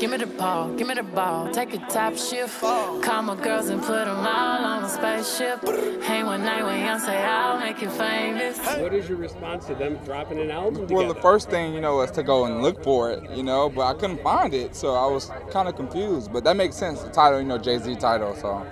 Give me the ball, give me the ball, take a top shift. Call my girls and put them all on a spaceship. Hang one night when young say I'll make you famous. What is your response to them dropping an album Well, the first thing, you know, was to go and look for it, you know, but I couldn't find it, so I was kind of confused. But that makes sense, the Tidal, you know, Jay Z Tidal, so.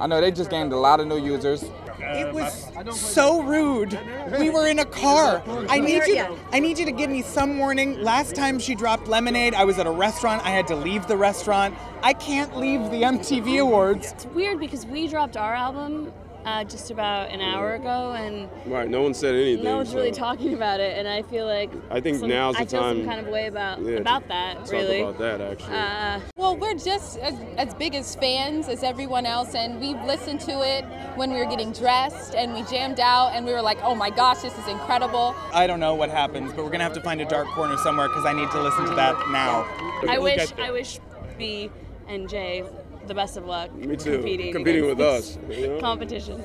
I know they just gained a lot of new users. It um, was so rude. We were in a car. I need you. I need you to give me some warning. Last time she dropped Lemonade, I was at a restaurant. I had to leave the restaurant. I can't leave the MTV Awards. It's weird because we dropped our album uh, just about an hour ago, and Right, no one said anything. no one's so really talking about it. And I feel like I think some, now's the I feel time- some kind of way about Yeah, about that. Talk really. about that actually. Uh, Well, we're just as, as big as fans as everyone else, and we listened to it when we were getting dressed, and we jammed out, and we were like, oh my gosh, this is incredible. I don't know what happens, but we're gonna have to find a dark corner somewhere because I need to listen to that now. I We'll wish. I wish B and J the best of luck. Me too. Competing, Competing with us, you know? Competition.